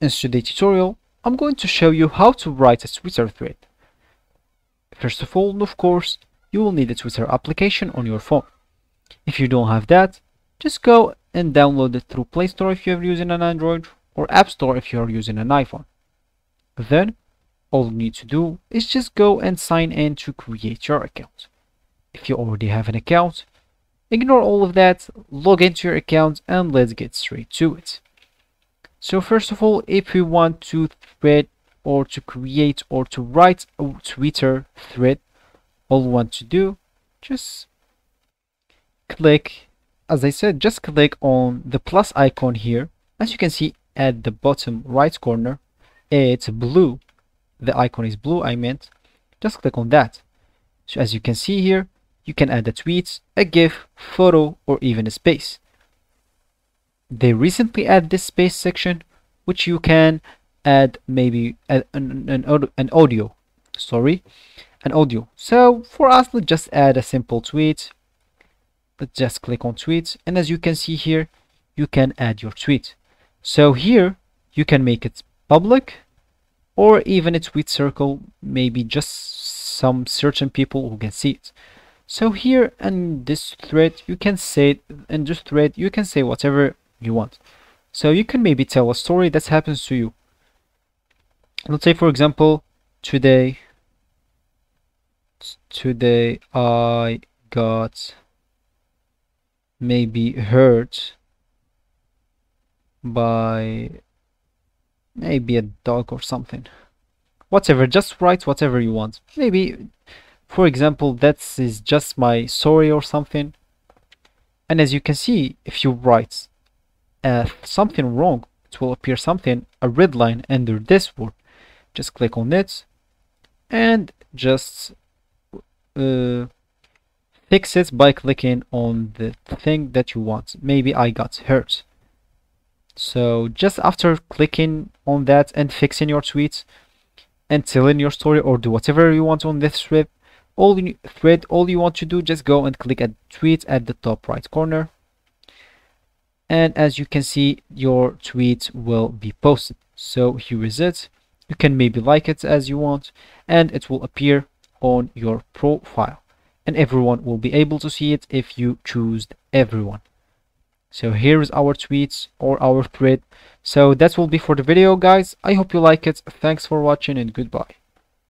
In today's tutorial, I'm going to show you how to write a Twitter thread. First of all, of course, you will need a Twitter application on your phone. If you don't have that, just go and download it through Play Store if you're using an Android or App Store if you're using an iPhone. Then, all you need to do is just go and sign in to create your account. If you already have an account, ignore all of that, log into your account and let's get straight to it. So first of all, if we want to thread or to create or to write a Twitter thread, all we want to do, just click, as I said, just click on the plus icon here. As you can see at the bottom right corner, it's blue. The icon is blue, I meant. Just click on that. So as you can see here, you can add a tweet, a GIF, photo, or even a space. They recently added this space section, which you can add maybe an, an, an audio, sorry, an audio. So for us, let's just add a simple tweet. Let's just click on tweets. And as you can see here, you can add your tweet. So here, you can make it public or even a tweet circle, maybe just some certain people who can see it. So here in this thread, you can say, in this thread, you can say whatever you want. So you can maybe tell a story that happens to you. Let's say, for example, today, today I got maybe hurt by maybe a dog or something. Whatever, just write whatever you want. Maybe for example, that is just my story or something. And as you can see, if you write uh, something wrong, it will appear something, a red line under this word. Just click on it and just uh, fix it by clicking on the thing that you want. Maybe I got hurt. So just after clicking on that and fixing your tweet and telling your story or do whatever you want on this thread, all you thread all you want to do just go and click at tweet at the top right corner and as you can see your tweet will be posted. So here is it. You can maybe like it as you want and it will appear on your profile. And everyone will be able to see it if you choose everyone. So here is our tweets or our thread. So that will be for the video guys. I hope you like it. Thanks for watching and goodbye